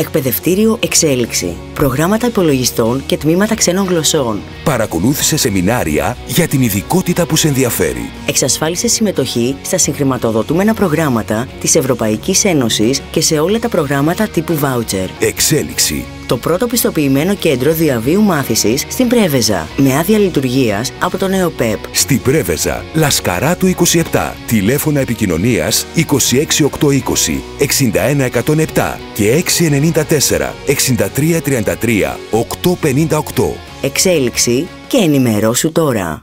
Εκπαιδευτήριο Εξέλιξη. Προγράμματα υπολογιστών και τμήματα ξένων γλωσσών. Παρακολούθησε σεμινάρια για την ειδικότητα που σε ενδιαφέρει. Εξασφάλισε συμμετοχή στα συγχρηματοδοτούμενα προγράμματα της Ευρωπαϊκής Ένωσης και σε όλα τα προγράμματα τύπου voucher. Εξέλιξη. Το πρώτο πιστοποιημένο κέντρο διαβίου μάθησης στην Πρέβεζα, με άδεια λειτουργίας από τον ΕΟΠΕΠ. Στην Πρέβεζα, Λασκαρά του 27. Τηλέφωνα επικοινωνίας 26820 61107 και 694 6333 858. Εξέλιξη και ενημερώσου τώρα.